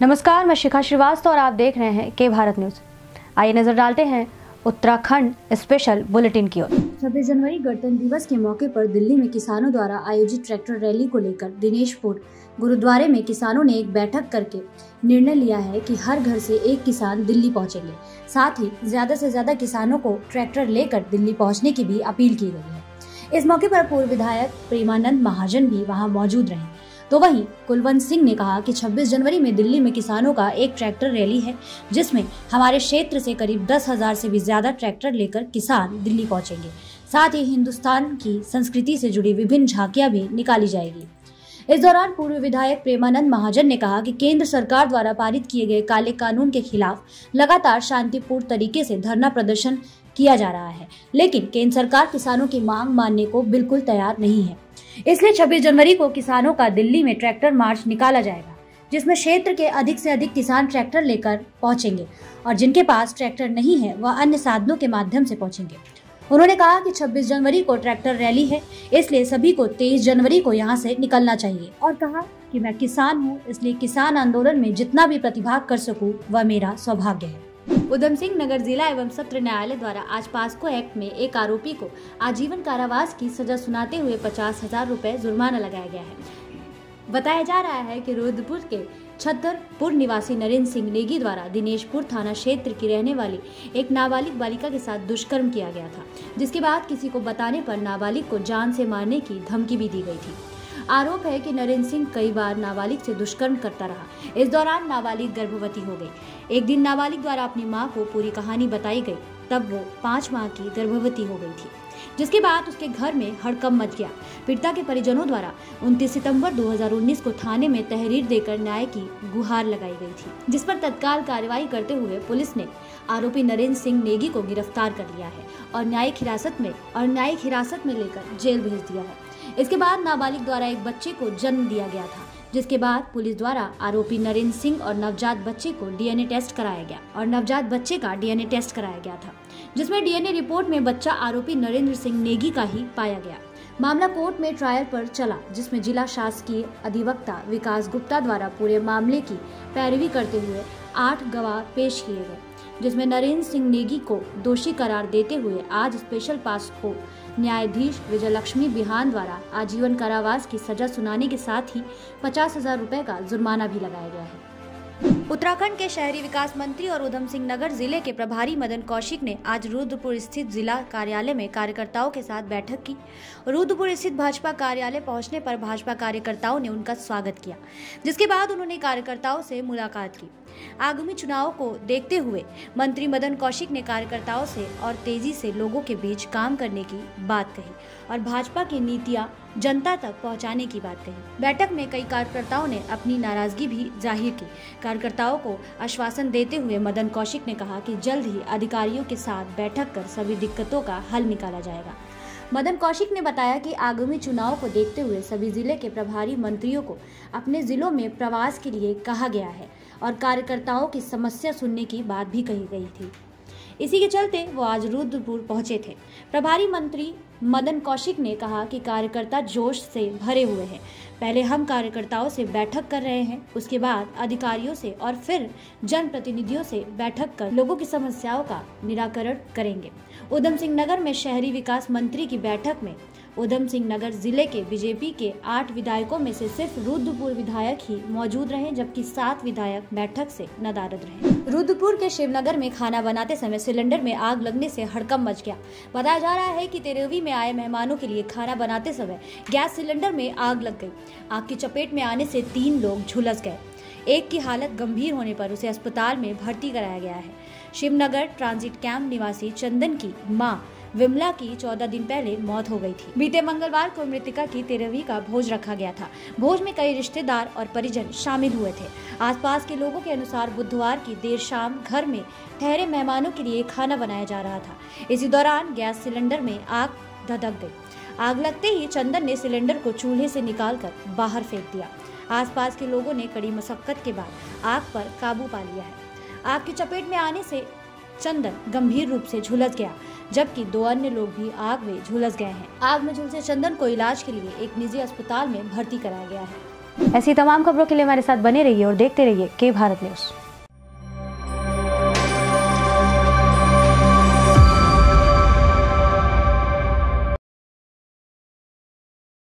नमस्कार, मैं शिखा श्रीवास्तव और आप देख रहे हैं के भारत न्यूज़। आइए नज़र डालते हैं उत्तराखंड स्पेशल बुलेटिन की ओर। छब्बीस जनवरी गणतंत्र दिवस के मौके पर दिल्ली में किसानों द्वारा आयोजित ट्रैक्टर रैली को लेकर दिनेशपुर गुरुद्वारे में किसानों ने एक बैठक करके निर्णय लिया है कि हर घर से एक किसान दिल्ली पहुँचेंगे। साथ ही ज़्यादा से ज़्यादा किसानों को ट्रैक्टर लेकर दिल्ली पहुँचने की भी अपील की गई है। इस मौके पर पूर्व विधायक प्रेमानंद महाजन भी वहाँ मौजूद रहे। तो वहीं कुलवंत सिंह ने कहा कि 26 जनवरी में दिल्ली में किसानों का एक ट्रैक्टर रैली है, जिसमें हमारे क्षेत्र से करीब दस हज़ार से भी ज़्यादा ट्रैक्टर लेकर किसान दिल्ली पहुँचेंगे। साथ ही हिंदुस्तान की संस्कृति से जुड़ी विभिन्न झांकियाँ भी निकाली जाएगी। इस दौरान पूर्व विधायक प्रेमानंद महाजन ने कहा कि केंद्र सरकार द्वारा पारित किए गए काले कानून के खिलाफ लगातार शांतिपूर्ण तरीके से धरना प्रदर्शन किया जा रहा है, लेकिन केंद्र सरकार किसानों की मांग मानने को बिल्कुल तैयार नहीं है। इसलिए 26 जनवरी को किसानों का दिल्ली में ट्रैक्टर मार्च निकाला जाएगा, जिसमें क्षेत्र के अधिक से अधिक किसान ट्रैक्टर लेकर पहुँचेंगे और जिनके पास ट्रैक्टर नहीं है, वह अन्य साधनों के माध्यम से पहुँचेंगे। उन्होंने कहा कि 26 जनवरी को ट्रैक्टर रैली है, इसलिए सभी को 23 जनवरी को यहाँ से निकलना चाहिए। और कहा कि मैं किसान हूँ, इसलिए किसान आंदोलन में जितना भी प्रतिभाग कर सकूँ, वह मेरा सौभाग्य है। उधम सिंह नगर जिला एवं सत्र न्यायालय द्वारा आज पास्को एक्ट में एक आरोपी को आजीवन कारावास की सजा सुनाते हुए पचास हज़ार रूपए जुर्माना लगाया गया है। बताया जा रहा है कि रुद्रपुर के छतरपुर निवासी नरेंद्र सिंह नेगी द्वारा दिनेशपुर थाना क्षेत्र की रहने वाली एक नाबालिग बालिका के साथ दुष्कर्म किया गया था, जिसके बाद किसी को बताने पर नाबालिग को जान से मारने की धमकी भी दी गई थी। आरोप है कि नरेंद्र सिंह कई बार नाबालिग से दुष्कर्म करता रहा। इस दौरान नाबालिग गर्भवती हो गई एक दिन नाबालिग द्वारा अपनी माँ को पूरी कहानी बताई गई। तब वो पाँच माह की गर्भवती हो गई थी, जिसके बाद उसके घर में हड़कम मच गया। पीड़िता के परिजनों द्वारा 29 सितंबर 2019 को थाने में तहरीर देकर न्याय की गुहार लगाई गई थी, जिस पर तत्काल कार्रवाई करते हुए पुलिस ने आरोपी नरेंद्र सिंह नेगी को गिरफ़्तार कर लिया है और न्यायिक हिरासत में और न्यायिक हिरासत में लेकर जेल भेज दिया है। इसके बाद नाबालिग द्वारा एक बच्चे को जन्म दिया गया था, जिसके बाद पुलिस द्वारा आरोपी नरेंद्र सिंह और नवजात बच्चे को डीएनए टेस्ट कराया गया और नवजात बच्चे का डीएनए टेस्ट कराया गया था, जिसमें डीएनए रिपोर्ट में बच्चा आरोपी नरेंद्र सिंह नेगी का ही पाया गया। मामला कोर्ट में ट्रायल पर चला, जिसमें जिला शासकीय अधिवक्ता विकास गुप्ता द्वारा पूरे मामले की पैरवी करते हुए आठ गवाह पेश किए गए। जिसमें नरेंद्र सिंह नेगी को दोषी करार देते हुए आज स्पेशल पास को न्यायाधीश विजय लक्ष्मी बिहान द्वारा आजीवन कारावास की सजा सुनाने के साथ ही पचास हज़ार रूपए का जुर्माना भी लगाया गया है। उत्तराखंड के शहरी विकास मंत्री और उधम सिंह नगर ज़िले के प्रभारी मदन कौशिक ने आज रुद्रपुर स्थित जिला कार्यालय में कार्यकर्ताओं के साथ बैठक की। रुद्रपुर स्थित भाजपा कार्यालय पहुँचने पर भाजपा कार्यकर्ताओं ने उनका स्वागत किया, जिसके बाद उन्होंने कार्यकर्ताओं से मुलाकात की। आगामी चुनाव को देखते हुए मंत्री मदन कौशिक ने कार्यकर्ताओं से और तेज़ी से लोगों के बीच काम करने की बात कही। और भाजपा की नीतियाँ जनता तक पहुँचाने की बात कही। बैठक में कई कार्यकर्ताओं ने अपनी नाराज़गी भी ज़ाहिर की। कार्यकर्ताओं को आश्वासन देते हुए मदन कौशिक ने कहा कि जल्द ही अधिकारियों के साथ बैठक कर सभी दिक्कतों का हल निकाला जाएगा। मदन कौशिक ने बताया कि आगामी चुनाव को देखते हुए सभी ज़िले के प्रभारी मंत्रियों को अपने जिलों में प्रवास के लिए कहा गया है और कार्यकर्ताओं की समस्या सुनने की बात भी कही गई थी। इसी के चलते वो आज रुद्रपुर पहुँचे थे। प्रभारी मंत्री मदन कौशिक ने कहा कि कार्यकर्ता जोश से भरे हुए हैं। पहले हम कार्यकर्ताओं से बैठक कर रहे हैं, उसके बाद अधिकारियों से और फिर जनप्रतिनिधियों से बैठक कर लोगों की समस्याओं का निराकरण करेंगे। उधम सिंह नगर में शहरी विकास मंत्री की बैठक में उधम सिंह नगर ज़िले के बीजेपी के आठ विधायकों में से सिर्फ़ रुद्रपुर विधायक ही मौजूद रहे, जबकि सात विधायक बैठक से नदारद रहे। रुद्रपुर के शिवनगर में खाना बनाते समय सिलेंडर में आग लगने से हड़कम मच गया। बताया जा रहा है कि तेरहवीं में आए मेहमानों के लिए खाना बनाते समय गैस सिलेंडर में आग लग गई। आग की चपेट में आने से तीन लोग झुलस गए। एक की हालत गंभीर होने पर उसे अस्पताल में भर्ती कराया गया है। शिवनगर ट्रांजिट कैंप निवासी चंदन की माँ विमला की चौदह दिन पहले मौत हो गई थी। बीते मंगलवार को मृतिका की तेरहवीं का भोज रखा गया था। भोज में कई रिश्तेदार और परिजन शामिल हुए थे। आसपास के लोगों के अनुसार बुधवार की देर शाम घर में ठहरे मेहमानों के लिए खाना बनाया जा रहा था। इसी दौरान गैस सिलेंडर में आग धधक गई। आग लगते ही चंदन ने सिलेंडर को चूल्हे से निकालकर बाहर फेंक दिया। आसपास के लोगों ने कड़ी मशक्कत के बाद आग पर काबू पा लिया है। आग की चपेट में आने से चंदन गंभीर रूप से झुलस गया, जबकि दो अन्य लोग भी आग में झुलस गए हैं। आग में झुलसे चंदन को इलाज के लिए एक निजी अस्पताल में भर्ती कराया गया है। ऐसी तमाम खबरों के लिए हमारे साथ बने रहिए और देखते रहिए के भारत न्यूज़।